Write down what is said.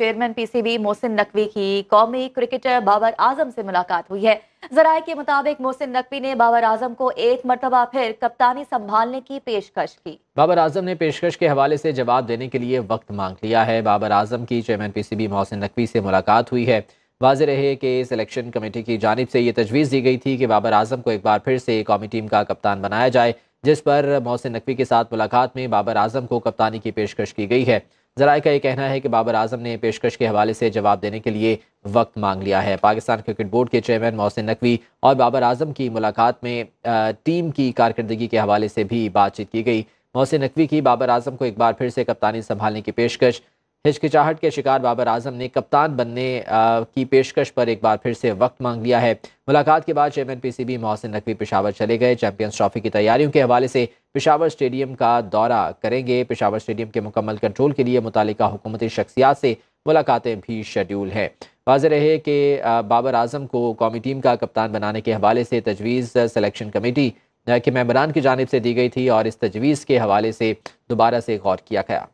Chairman PCB Mohsin Naqvi की कौमी cricketer Babar आज़म से मुलाकात हुई है। जराये के मुताबिक मोहसिन नकवी ने बाबर आज़म को एक मरतबा फिर कप्तानी संभालने की पेशकश की। बाबर आज़म ने पेशकश के हवाले से जवाब देने के लिए वक्त मांग लिया है। बाबर आज़म की चेयरमैन पीसीबी मोहसिन नकवी से मुलाकात हुई है। वाज रहे कि सिलेक्शन कमेटी की जानब से ये तजवीज़ दी गई थी कि बाबर आज़म को एक बार फिर से कौमी टीम का कप्तान बनाया जाए, जिस पर मोहसिन नकवी के साथ मुलाकात में बाबर आज़म को कप्तानी की पेशकश की गई है। जराये का ये कहना है कि बाबर आज़म ने पेशकश के हवाले से जवाब देने के लिए वक्त मांग लिया है। पाकिस्तान क्रिकेट बोर्ड के चेयरमैन मोहसिन नकवी और बाबर आज़म की मुलाकात में टीम की कारकर्दगी के हवाले से भी बातचीत की गई। मोहसिन नकवी की बाबर आज़म को एक बार फिर से कप्तानी संभालने की पेशकश हिचकिचाहट के शिकार बाबर आज़म ने कप्तान बनने की पेशकश पर एक बार फिर से वक्त मांग लिया है। मुलाकात के बाद चेयरमैन पीसीबी मोहसिन नकवी पेशावर चले गए। चैंपियंस ट्रॉफी की तैयारियों के हवाले से पेशावर स्टेडियम का दौरा करेंगे। पेशावर स्टेडियम के मुकम्मल कंट्रोल के लिए मुतल हुकूमती शख्सियात से मुलाकातें भी शेड्यूल है। वाज रहे कि बाबर आज़म को कौमी टीम का कप्तान बनाने के हवाले से तजवीज़ सलेक्शन कमेटी के मेम्बरान की जानब से दी गई थी और इस तजवीज़ के हवाले से दोबारा से गौर किया गया।